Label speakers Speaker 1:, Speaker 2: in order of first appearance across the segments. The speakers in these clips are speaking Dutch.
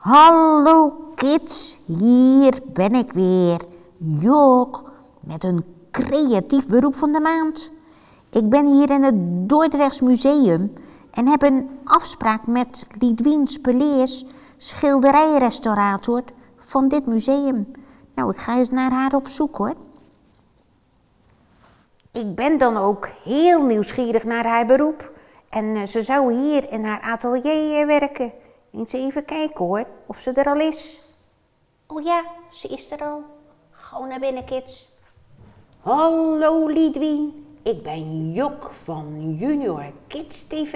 Speaker 1: Hallo kids, hier ben ik weer. Jok, met een creatief beroep van de maand. Ik ben hier in het Dordrechts Museum en heb een afspraak met Lidwien Speleers, schilderijrestaurator van dit museum. Nou, ik ga eens naar haar op zoek hoor. Ik ben dan ook heel nieuwsgierig naar haar beroep. En eh, ze zou hier in haar atelier eh, werken. Eens even kijken hoor, of ze er al is. Oh ja, ze is er al. Gauw naar binnen, kids. Hallo Lidwien, ik ben Jok van Junior Kids TV.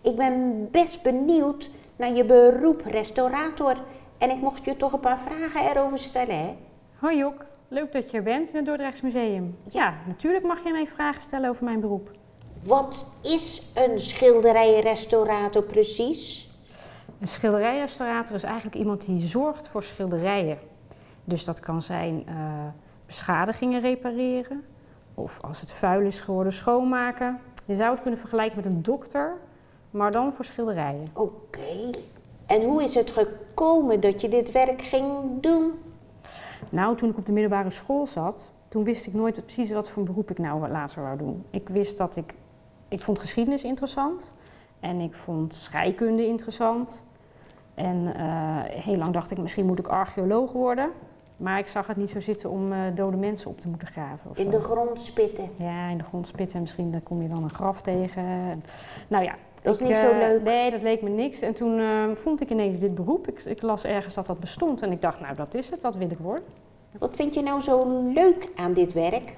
Speaker 1: Ik ben best benieuwd naar je beroep restaurator. En ik mocht je toch een paar vragen erover stellen, hè?
Speaker 2: Hoi Jok, leuk dat je er bent in het Dordrechts Museum. Ja, natuurlijk mag je mij vragen stellen over mijn beroep.
Speaker 1: Wat is een schilderijrestaurator precies?
Speaker 2: Een schilderijrestaurator is eigenlijk iemand die zorgt voor schilderijen. Dus dat kan zijn eh, beschadigingen repareren of als het vuil is geworden schoonmaken. Je zou het kunnen vergelijken met een dokter, maar dan voor schilderijen.
Speaker 1: Oké. En hoe is het gekomen dat je dit werk ging doen?
Speaker 2: Nou, toen ik op de middelbare school zat, toen wist ik nooit precies wat voor beroep ik nou later wou doen. Ik wist dat ik, ik vond geschiedenis interessant en ik vond scheikunde interessant. En eh, heel lang dacht ik, misschien moet ik archeoloog worden. Maar ik zag het niet zo zitten om eh, dode mensen op te moeten graven.
Speaker 1: In
Speaker 2: zo.
Speaker 1: de grond spitten.
Speaker 2: Ja, in de grond spitten. Misschien dan kom je dan een graf tegen. En, nou ja.
Speaker 1: Dat is
Speaker 2: ik,
Speaker 1: niet
Speaker 2: eh,
Speaker 1: zo leuk.
Speaker 2: Nee, dat leek me niks. En toen eh, vond ik ineens dit beroep. Ik, ik las ergens dat dat bestond. En ik dacht, nou dat is het, dat wil ik worden.
Speaker 1: Wat vind je nou zo leuk aan dit werk?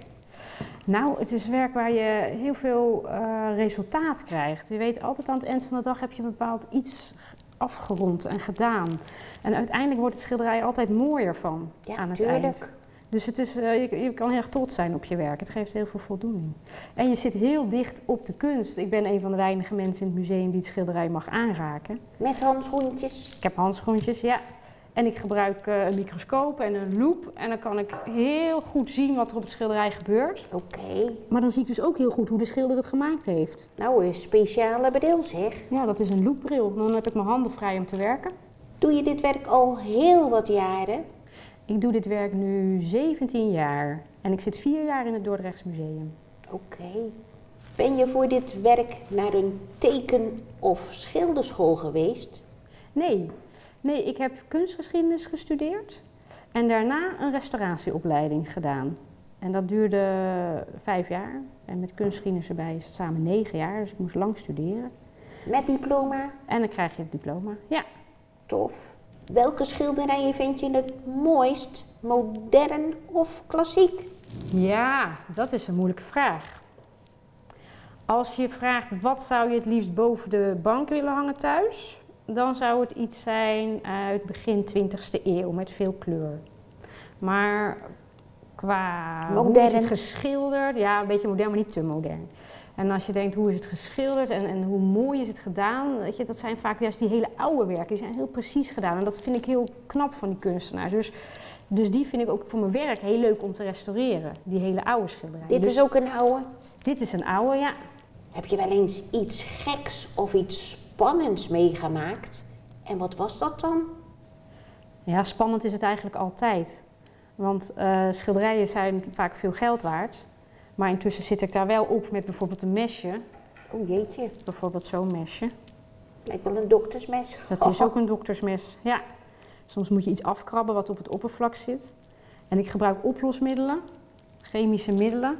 Speaker 2: Nou, het is werk waar je heel veel eh, resultaat krijgt. Je weet altijd aan het eind van de dag heb je een bepaald iets afgerond en gedaan. En uiteindelijk wordt het schilderij altijd mooier van
Speaker 1: Ja,
Speaker 2: aan het
Speaker 1: tuurlijk.
Speaker 2: eind. Dus het is, eh, je, je kan heel erg trots zijn op je werk. Het geeft heel veel voldoening. En je zit heel dicht op de kunst. Ik ben een van de weinige mensen in het museum die het schilderij mag aanraken.
Speaker 1: Met handschoentjes.
Speaker 2: Ik heb handschoentjes, ja. En ik gebruik eh, een microscoop en een loop. En dan kan ik heel goed zien wat er op het schilderij gebeurt.
Speaker 1: Oké.
Speaker 2: Maar dan zie ik dus ook heel goed hoe de schilder het gemaakt heeft.
Speaker 1: Nou, een speciale bril zeg.
Speaker 2: Ja, dat is een loopbril. Dan heb ik mijn handen vrij om te werken.
Speaker 1: Doe je dit werk al heel wat jaren?
Speaker 2: Ik doe dit werk nu 17 jaar. En ik zit vier jaar in het Dordrechts Museum.
Speaker 1: Oké. Ben je voor dit werk naar een teken- of schilderschool geweest?
Speaker 2: Nee, nee, ik heb kunstgeschiedenis gestudeerd. En daarna een restauratieopleiding gedaan. En dat duurde vijf jaar. En met kunstgeschiedenis erbij is het samen negen jaar. Dus ik moest lang studeren.
Speaker 1: Met diploma?
Speaker 2: En dan krijg je het diploma. Ja,
Speaker 1: Tof. Welke schilderijen vind je het mooist? Modern of klassiek?
Speaker 2: Ja, dat is een moeilijke vraag. Als je vraagt wat zou je het liefst boven de bank willen hangen thuis, dan zou het iets zijn uit begin 20e eeuw met veel kleur. Maar qua hoe is
Speaker 1: Modern.
Speaker 2: het geschilderd, ja, een beetje modern, maar niet te modern. En als je denkt hoe is het geschilderd en, en hoe mooi is het gedaan, weet je, dat zijn vaak juist die hele oude werken, die zijn heel precies gedaan. En dat vind ik heel knap van die kunstenaars. Dus, dus die vind ik ook voor mijn werk heel leuk om te restaureren, die hele oude schilderijen.
Speaker 1: Dit
Speaker 2: Dus
Speaker 1: is ook een oude.
Speaker 2: dit is een oude, ja.
Speaker 1: Heb je wel eens iets geks of iets spannends meegemaakt? En wat was dat dan?
Speaker 2: Ja, spannend is het eigenlijk altijd. Want eh, schilderijen zijn vaak veel geld waard. Maar intussen zit ik daar wel op met bijvoorbeeld een mesje.
Speaker 1: Oh jeetje,
Speaker 2: Bijvoorbeeld zo'n mesje.
Speaker 1: lijkt wel een doktersmes.
Speaker 2: Dat is ook een doktersmes. Ja. Soms moet je iets afkrabben wat op het oppervlak zit. En ik gebruik oplosmiddelen, chemische middelen.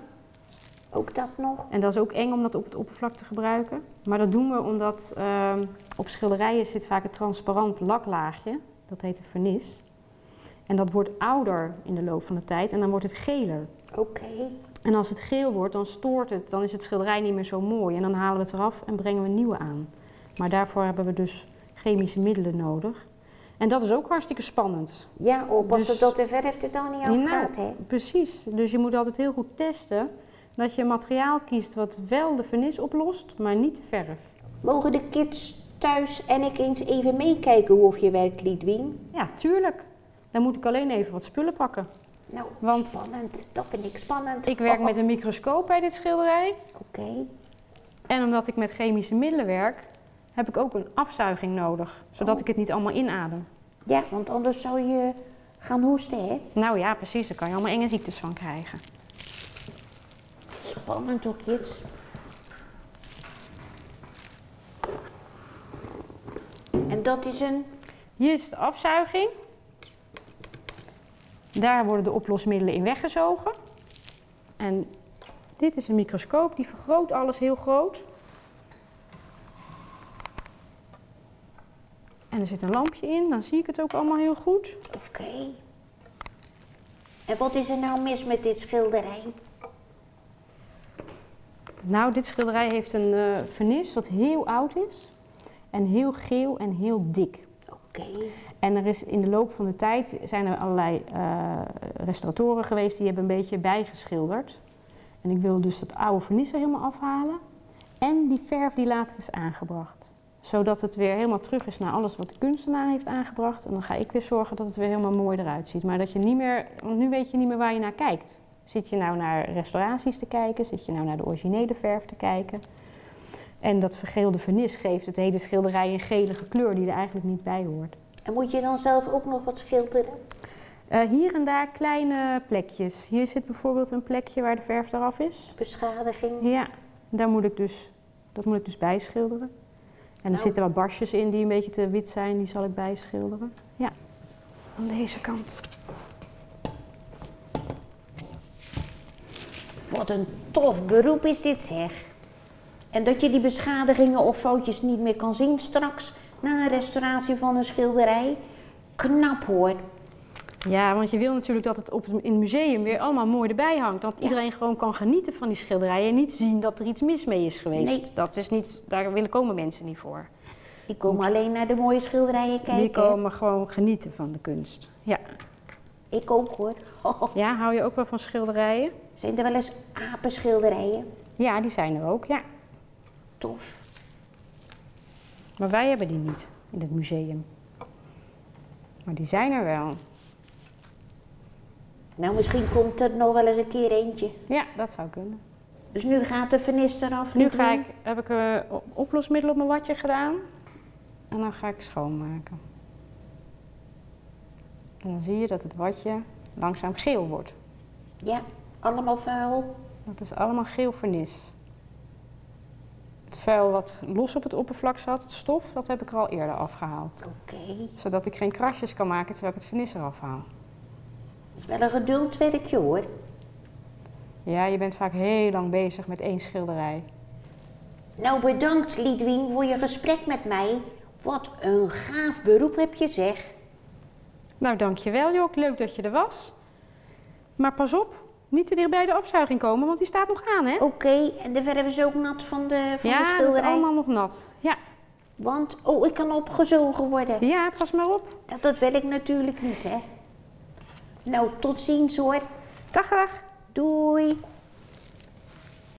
Speaker 1: Ook dat nog?
Speaker 2: En dat is ook eng om dat op het oppervlak te gebruiken. Maar dat doen we omdat ehm, op schilderijen zit vaak een transparant laklaagje. Dat heet een vernis. En dat wordt ouder in de loop van de tijd en dan wordt het geler.
Speaker 1: Oké.
Speaker 2: En als het geel wordt, dan stoort het, dan is het schilderij niet meer zo mooi. En dan halen we het eraf en brengen we een nieuwe aan. Maar daarvoor hebben we dus chemische middelen nodig. En dat is ook hartstikke spannend.
Speaker 1: Ja, oppassen
Speaker 2: Dus-
Speaker 1: dat de verf er dan niet afgaat, hè?
Speaker 2: precies. Dus je moet altijd heel goed testen dat je materiaal kiest wat wel de vernis oplost, maar niet de verf.
Speaker 1: Mogen de kids thuis en ik eens even meekijken hoe of je werk liet wien?
Speaker 2: Ja, tuurlijk. Dan moet ik alleen even wat spullen pakken.
Speaker 1: Nou,
Speaker 2: Want-
Speaker 1: spannend. Dat vind ik spannend.
Speaker 2: Ik werk met een microscoop bij dit schilderij.
Speaker 1: Oké.
Speaker 2: En omdat ik met chemische middelen werk, heb ik ook een afzuiging nodig, zodat
Speaker 1: Oh.
Speaker 2: ik het niet allemaal inadem.
Speaker 1: Ja, want anders zou je gaan hoesten, hè?
Speaker 2: Nou ja, precies. Daar kan je allemaal enge ziektes van krijgen.
Speaker 1: Spannend hoor, kids. En dat is een...
Speaker 2: Hier is de afzuiging. Daar worden de oplosmiddelen in weggezogen. En dit is een microscoop, die vergroot alles heel groot. En er zit een lampje in, dan zie ik het ook allemaal heel goed.
Speaker 1: Oké. En wat is er nou mis met dit schilderij?
Speaker 2: Nou, dit schilderij heeft een eh vernis wat heel oud is. En heel geel en heel dik.
Speaker 1: Oké.
Speaker 2: En er is in de loop van de tijd zijn er allerlei eh, restauratoren geweest die hebben een beetje bijgeschilderd. En ik wil dus dat oude vernis er helemaal afhalen. En die verf die later is aangebracht. Zodat het weer helemaal terug is naar alles wat de kunstenaar heeft aangebracht. En dan ga ik weer zorgen dat het weer helemaal mooi eruit ziet. Maar dat je niet meer, want nu weet je niet meer waar je naar kijkt. Zit je nou naar restauraties te kijken? Zit je nou naar de originele verf te kijken? En dat vergeelde vernis geeft het hele schilderij een gelige kleur die er eigenlijk niet bij hoort.
Speaker 1: En moet je dan zelf ook nog wat schilderen?
Speaker 2: Eh, hier en daar kleine plekjes. Hier zit bijvoorbeeld een plekje waar de verf eraf is.
Speaker 1: Beschadiging?
Speaker 2: Ja, daar moet ik dus, dat moet ik dus bijschilderen. En er
Speaker 1: Nou.
Speaker 2: zitten wat barstjes in die een beetje te wit zijn, die zal ik bijschilderen. Ja, aan deze kant.
Speaker 1: Wat een tof beroep is dit zeg. En dat je die beschadigingen of foutjes niet meer kan zien straks na een restauratie van een schilderij. Knap hoor.
Speaker 2: Ja, want je wil natuurlijk dat het op, in het museum weer allemaal mooi erbij hangt. Dat
Speaker 1: Ja.
Speaker 2: iedereen gewoon kan genieten van die schilderijen en niet zien dat er iets mis mee is geweest.
Speaker 1: Nee.
Speaker 2: Dat is niet, daar willen komen mensen niet voor.
Speaker 1: Die komen alleen naar de mooie schilderijen kijken.
Speaker 2: Die komen gewoon genieten van de kunst. Ja.
Speaker 1: Ik ook hoor.
Speaker 2: ja, hou je ook wel van schilderijen?
Speaker 1: Zijn er wel eens apenschilderijen?
Speaker 2: Ja, die zijn er ook, ja.
Speaker 1: Tof.
Speaker 2: Maar wij hebben die niet in het museum. Maar die zijn er wel.
Speaker 1: Nou, misschien komt er nog wel eens een keer eentje.
Speaker 2: Ja, dat zou kunnen.
Speaker 1: Dus nu gaat de vernis eraf.
Speaker 2: Nu ga ik, heb ik eh, op- oplosmiddel op mijn watje gedaan. En dan ga ik schoonmaken. En dan zie je dat het watje langzaam geel wordt.
Speaker 1: Ja, allemaal vuil.
Speaker 2: Dat is allemaal geel vernis. Het vuil wat los op het oppervlak zat, het stof, dat heb ik er al eerder afgehaald.
Speaker 1: Oké.
Speaker 2: Zodat ik geen krasjes kan maken terwijl ik het vernis eraf haal.
Speaker 1: Dat is wel een geduldwerkje hoor.
Speaker 2: Ja, je bent vaak heel lang bezig met één schilderij.
Speaker 1: Nou, bedankt Lidwien voor je gesprek met mij. Wat een gaaf beroep heb je zeg.
Speaker 2: Nou, dankjewel Jok. Leuk dat je er was. Maar pas op, niet te dicht bij de afzuiging komen, want die staat nog aan, hè?
Speaker 1: Oké, en de verf is ook nat van de, van de
Speaker 2: ja, dat is
Speaker 1: schilderij.
Speaker 2: allemaal nog nat. Ja.
Speaker 1: Want, oh, ik kan opgezogen worden.
Speaker 2: ja, pas maar op.
Speaker 1: Ja, dat wil ik natuurlijk niet, hè. Nou, tot ziens hoor.
Speaker 2: Dag, dag.
Speaker 1: Doei.